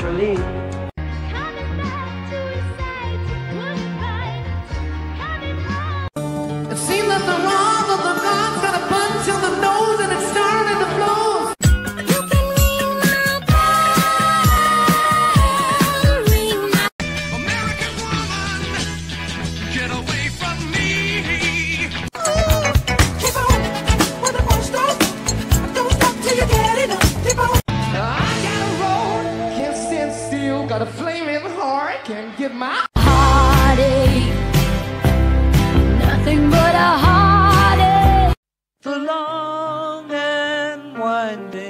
Charlene. And then.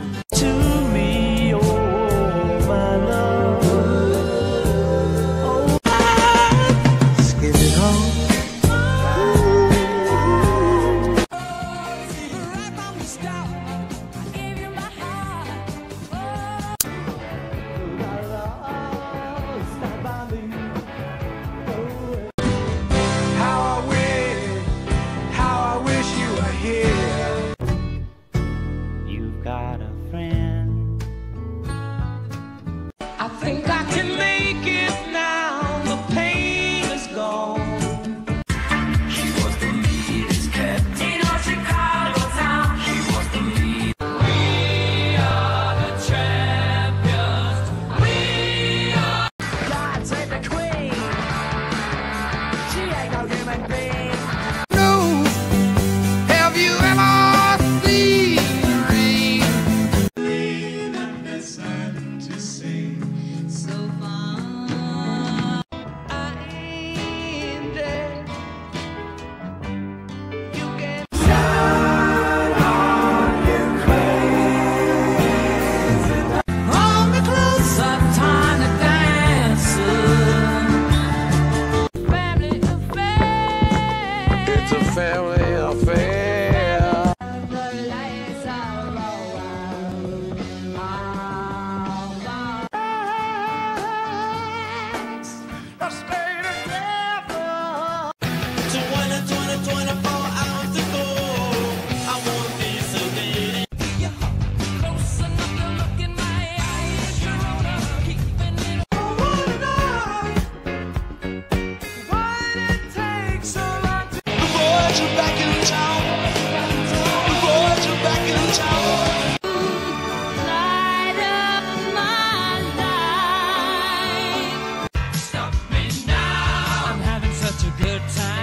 good time.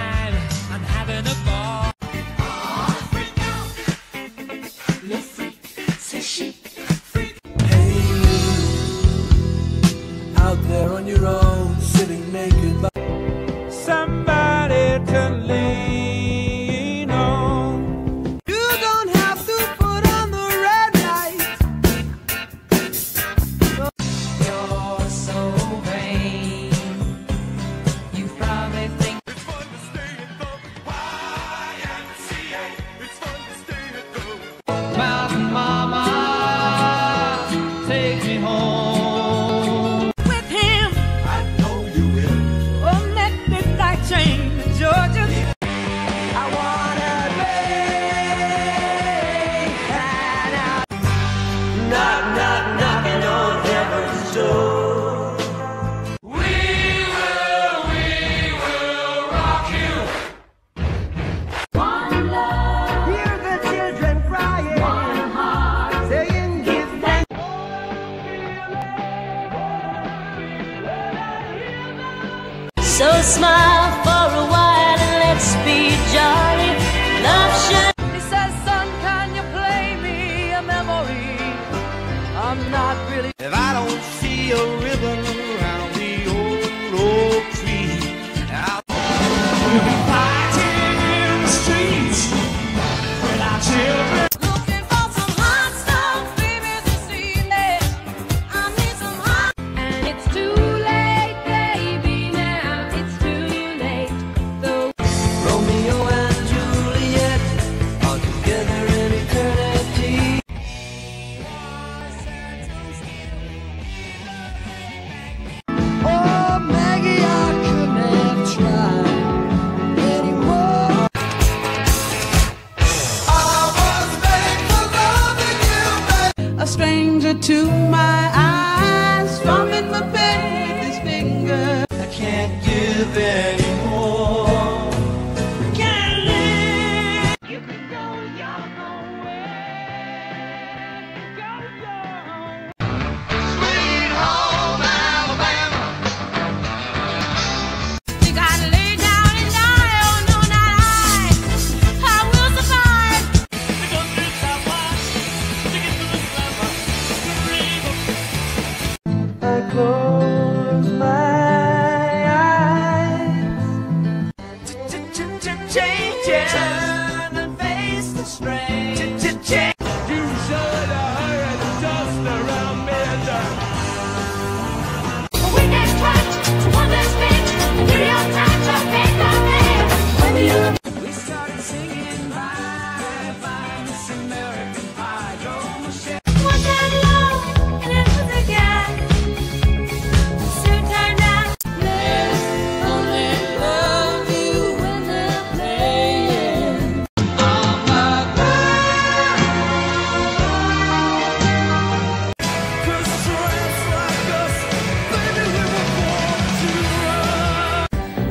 smile for a while and let's be jolly. Love shine. He says, son, can you play me a memory? I'm not really. If I don't see a ribbon. to my eyes. 一起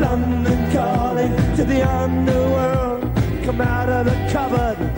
London calling to the underworld. Come out of the cupboard.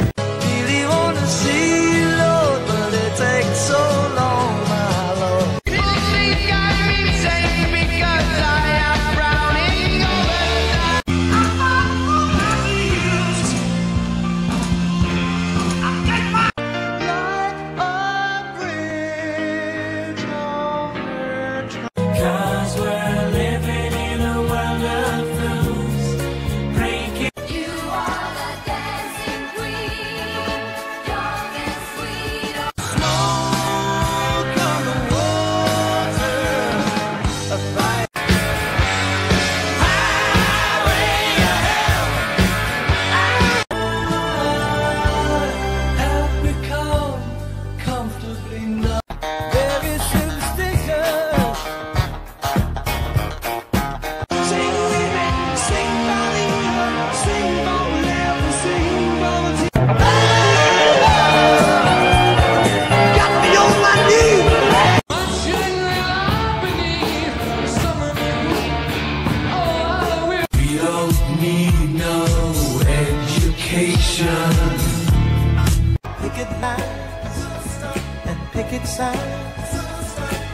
picket sides.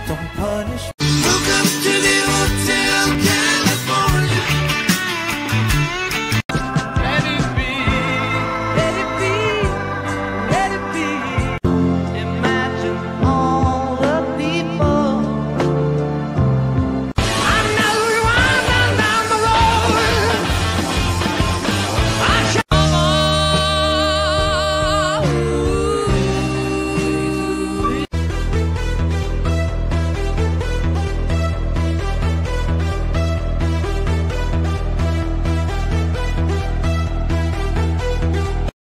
Don't punish